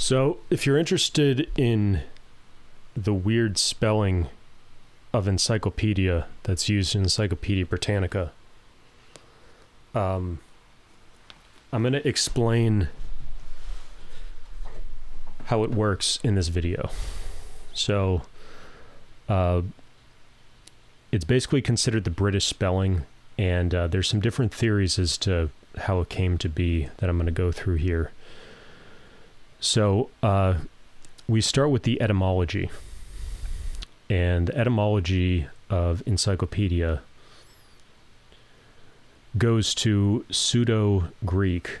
So, if you're interested in the weird spelling of encyclopedia that's used in Encyclopaedia Britannica, um, I'm going to explain how it works in this video. So, uh, it's basically considered the British spelling, and uh, there's some different theories as to how it came to be that I'm going to go through here. So, uh, we start with the etymology. And the etymology of encyclopedia goes to Pseudo Greek.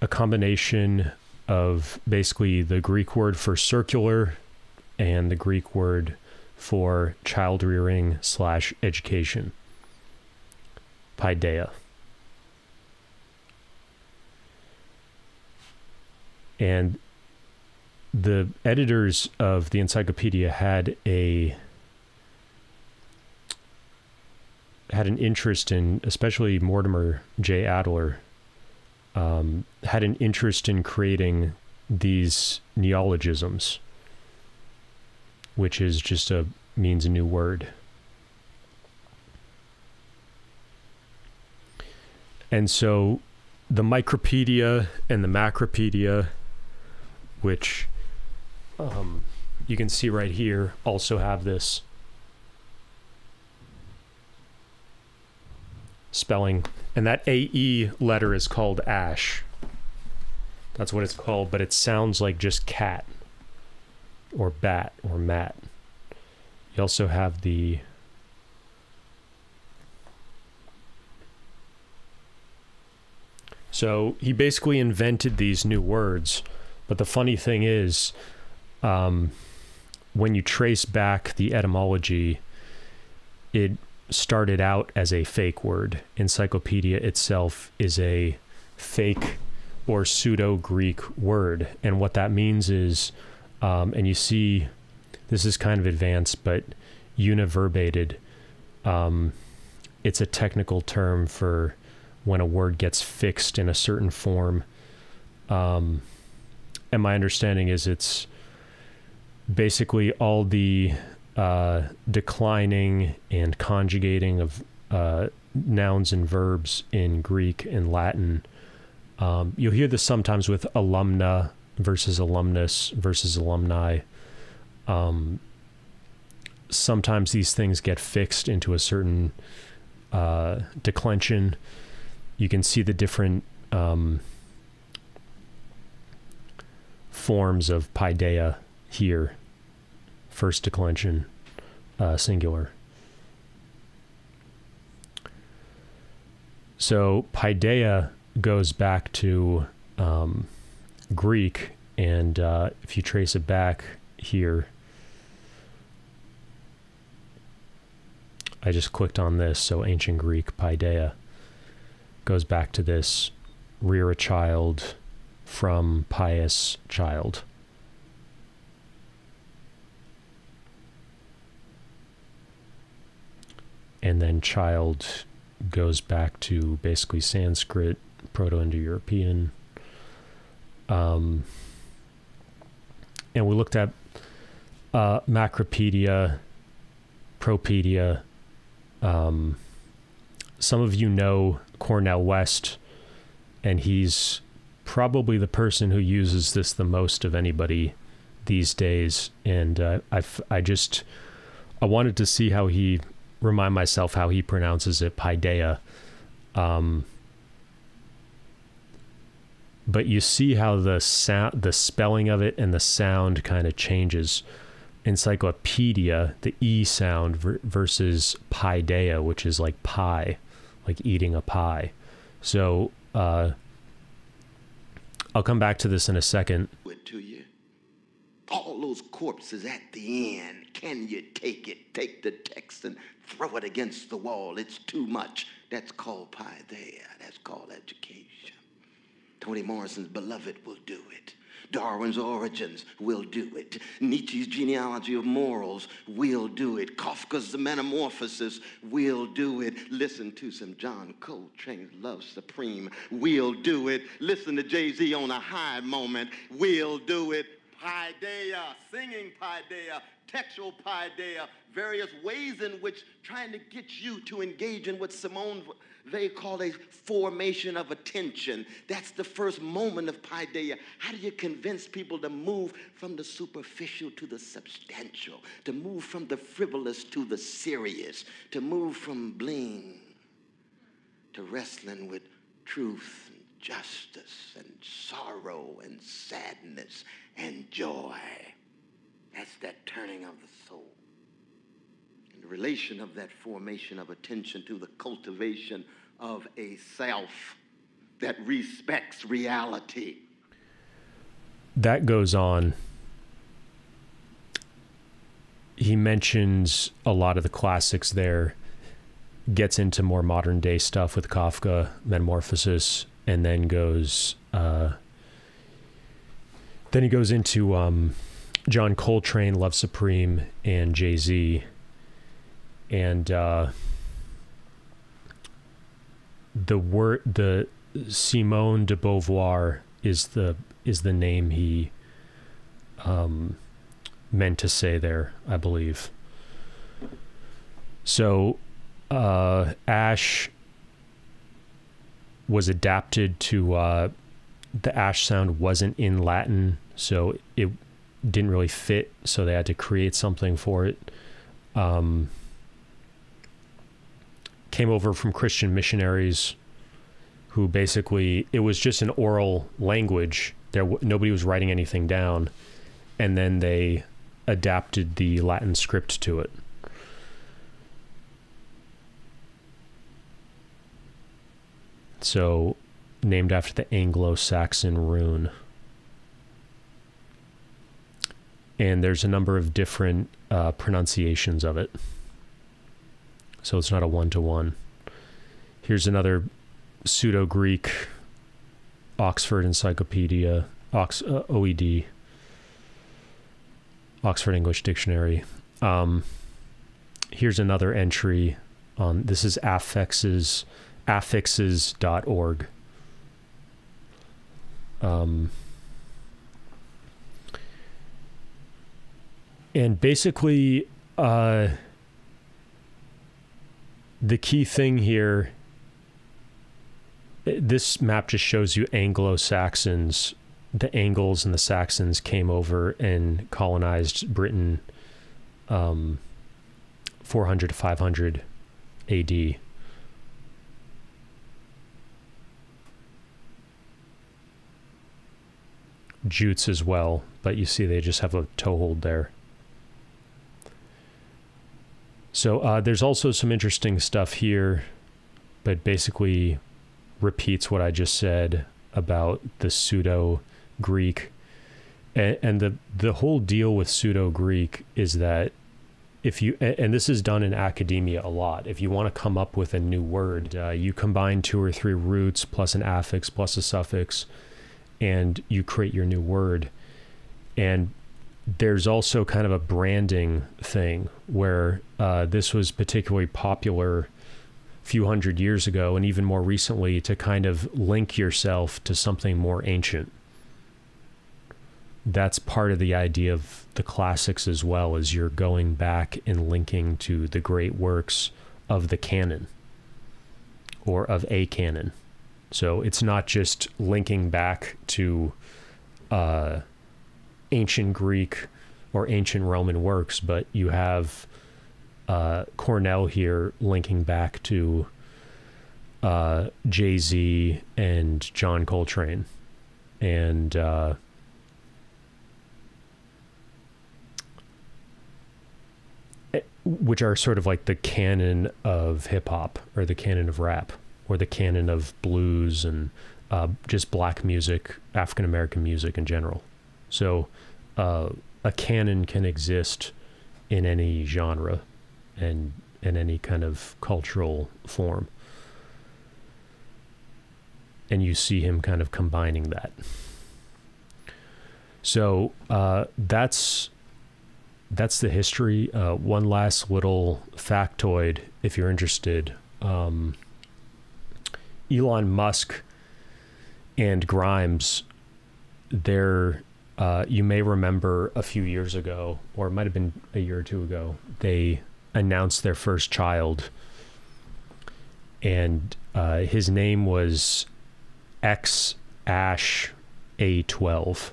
A combination of basically the Greek word for circular and the Greek word for child rearing slash education. Paideia. And the editors of the encyclopedia had a had an interest in, especially Mortimer J. Adler, um, had an interest in creating these neologisms, which is just a means a new word. And so the Micropaedia and the Macropaedia, which um, you can see right here, also have this spelling. And that AE letter is called ash. That's what it's called, but it sounds like just cat or bat or mat. You also have the So he basically invented these new words. But the funny thing is, um, when you trace back the etymology, it started out as a fake word. Encyclopedia itself is a fake or pseudo Greek word. And what that means is, um, and you see, this is kind of advanced, but univerbated. Um, it's a technical term for when a word gets fixed in a certain form. Um, and my understanding is it's basically all the uh, declining and conjugating of uh, nouns and verbs in Greek and Latin. Um, you'll hear this sometimes with alumna versus alumnus versus alumni. Um, sometimes these things get fixed into a certain uh, declension you can see the different um, forms of paideia here. First declension, uh, singular. So paideia goes back to um, Greek, and uh, if you trace it back here, I just clicked on this, so ancient Greek paideia goes back to this rear a child from pais child. And then child goes back to basically Sanskrit, Proto Indo European. Um, and we looked at uh, Macropaedia, Propaedia. Um, some of you know Cornel West, and he's probably the person who uses this the most of anybody these days. And uh, I, I just I wanted to see how he remind myself how he pronounces it, Paideia. Um, but you see how the sound, the spelling of it, and the sound kind of changes. Encyclopedia, the e sound versus paideia, which is like pie like eating a pie. So uh, I'll come back to this in a second. To you. All those corpses at the end. Can you take it? Take the text and throw it against the wall. It's too much. That's called pie there. That's called education. Toni Morrison's Beloved will do it. Darwin's Origins will do it. Nietzsche's Genealogy of Morals will do it. Kafka's The Metamorphosis will do it. Listen to some John Coltrane's Love Supreme will do it. Listen to Jay-Z on a high moment will do it. Paideia, singing Paideia, textual Paideia, various ways in which trying to get you to engage in what Simone they call a formation of attention. That's the first moment of paideia. How do you convince people to move from the superficial to the substantial, to move from the frivolous to the serious, to move from bling to wrestling with truth and justice and sorrow and sadness and joy? That's that turning of the soul relation of that formation of attention to the cultivation of a self that respects reality. That goes on. He mentions a lot of the classics there, gets into more modern day stuff with Kafka, Metamorphosis, and then goes. Uh, then he goes into um, John Coltrane, Love Supreme, and Jay Z and uh, the word the Simone de Beauvoir is the is the name he um, meant to say there, I believe. So, uh, Ash was adapted to uh, the Ash sound wasn't in Latin, so it didn't really fit. So they had to create something for it. Um, came over from Christian missionaries who basically it was just an oral language. There nobody was writing anything down, and then they adapted the Latin script to it. So, named after the Anglo-Saxon rune. And there's a number of different uh, pronunciations of it so it's not a one to one. Here's another pseudo Greek Oxford Encyclopedia, Ox, uh, OED, Oxford English Dictionary. Um, here's another entry on this is affixes affixes.org. Um, and basically, uh, the key thing here this map just shows you Anglo-Saxons the Angles and the Saxons came over and colonized Britain um, 400 to 500 AD. Jutes as well, but you see they just have a toehold there. So uh, there's also some interesting stuff here, but basically repeats what I just said about the pseudo Greek. And, and the the whole deal with pseudo Greek is that if you and this is done in academia a lot if you want to come up with a new word uh, you combine two or three roots plus an affix plus a suffix and you create your new word and there's also kind of a branding thing where uh, this was particularly popular a few hundred years ago and even more recently to kind of link yourself to something more ancient. That's part of the idea of the classics as well as you're going back and linking to the great works of the canon or of a canon. So it's not just linking back to uh, ancient Greek or ancient Roman works, but you have uh, Cornel here linking back to uh, Jay Z and John Coltrane, and uh, eh, which are sort of like the canon of hip hop or the canon of rap or the canon of blues and uh, just black music, African American music in general. So uh, a canon can exist in any genre and in any kind of cultural form. and you see him kind of combining that. So uh, that's that's the history. Uh, one last little factoid, if you're interested. Um, Elon Musk and Grimes, they're uh, you may remember a few years ago, or it might have been a year or two ago, they announced their first child, and uh, his name was X Ash A12.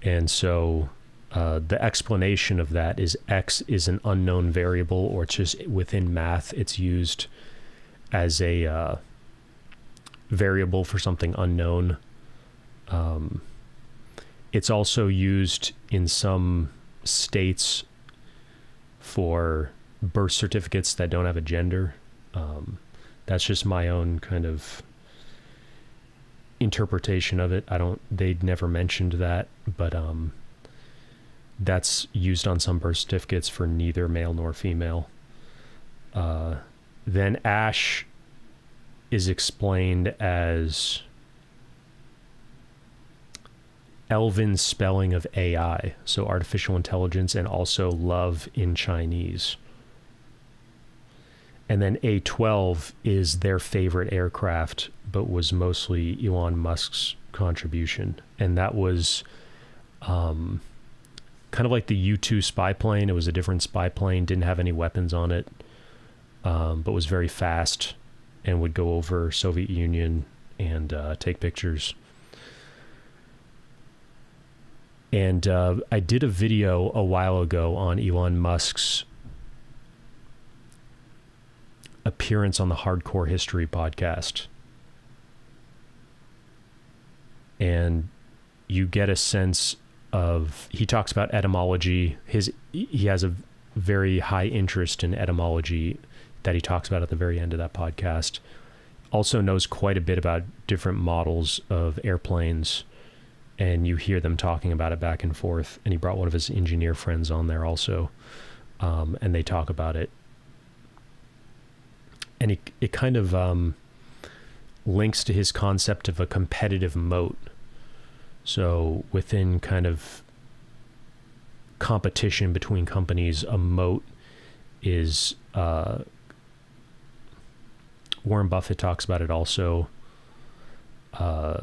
And so uh, the explanation of that is X is an unknown variable, or it's just within math, it's used as a uh, variable for something unknown. Um, it's also used in some states for birth certificates that don't have a gender. Um, that's just my own kind of interpretation of it. I don't. They'd never mentioned that, but um, that's used on some birth certificates for neither male nor female. Uh, then Ash is explained as Elven spelling of AI, so artificial intelligence, and also love in Chinese. And then A12 is their favorite aircraft, but was mostly Elon Musk's contribution. And that was um, kind of like the U 2 spy plane. It was a different spy plane, didn't have any weapons on it, um, but was very fast and would go over Soviet Union and uh, take pictures. And uh, I did a video a while ago on Elon Musk's appearance on the Hardcore History podcast. And you get a sense of he talks about etymology. His he has a very high interest in etymology that he talks about at the very end of that podcast. Also knows quite a bit about different models of airplanes and you hear them talking about it back and forth. And he brought one of his engineer friends on there also, um, and they talk about it. And it it kind of um, links to his concept of a competitive moat. So within kind of competition between companies, a moat is uh, Warren Buffett talks about it also. Uh,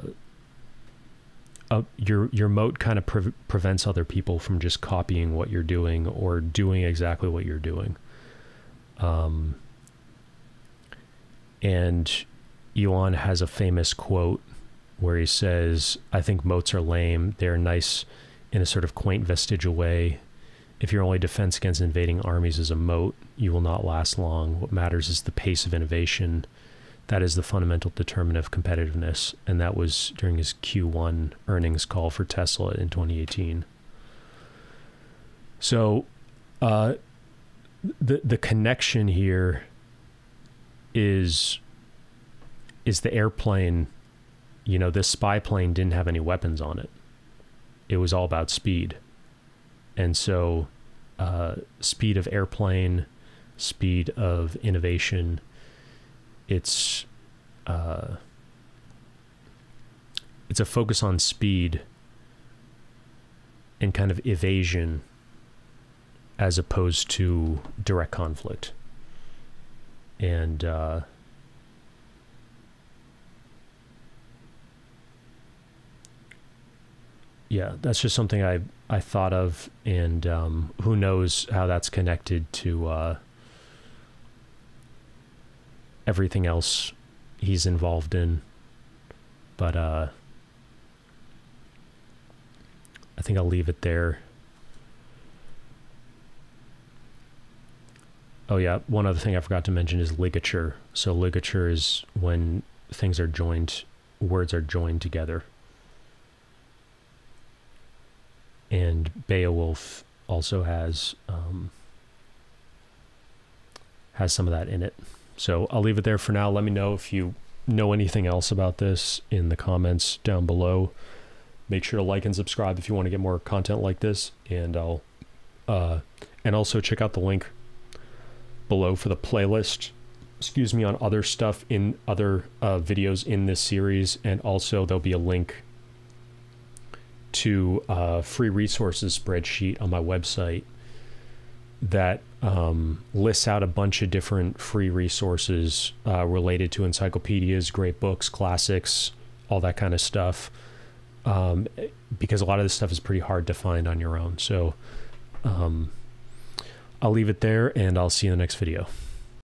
uh, your your moat kind of pre- prevents other people from just copying what you're doing or doing exactly what you're doing. Um, and Elon has a famous quote where he says, "I think moats are lame. They're nice in a sort of quaint vestigial way. If your only defense against invading armies is a moat, you will not last long. What matters is the pace of innovation." That is the fundamental determinant of competitiveness. And that was during his Q1 earnings call for Tesla in 2018. So, uh, the the connection here is is the airplane. You know, this spy plane didn't have any weapons on it. It was all about speed, and so uh, speed of airplane, speed of innovation it's uh, it's a focus on speed and kind of evasion as opposed to direct conflict. And uh, yeah that's just something i i thought of. And um, who knows how that's connected to uh, everything else he's involved in. But uh, I think I'll leave it there. Oh yeah, one other thing I forgot to mention is ligature. So ligature is when things are joined, words are joined together. And Beowulf also has um, has some of that in it. So I'll leave it there for now. Let me know if you know anything else about this in the comments down below. Make sure to like and subscribe if you want to get more content like this, and I'll uh, and also check out the link below for the playlist excuse me, on other stuff in other uh, videos in this series, and also there'll be a link to a free resources spreadsheet on my website that um, lists out a bunch of different free resources uh, related to encyclopedias, great books, classics, all that kind of stuff. Um, because a lot of this stuff is pretty hard to find on your own. So um, I'll leave it there and I'll see you in the next video.